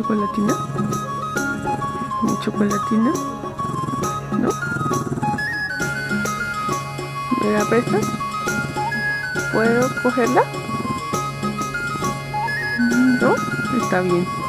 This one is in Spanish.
chocolatina? ¿Mi chocolatina? ¿No? ¿Me la prestas? ¿Puedo cogerla? ¿No? Está bien.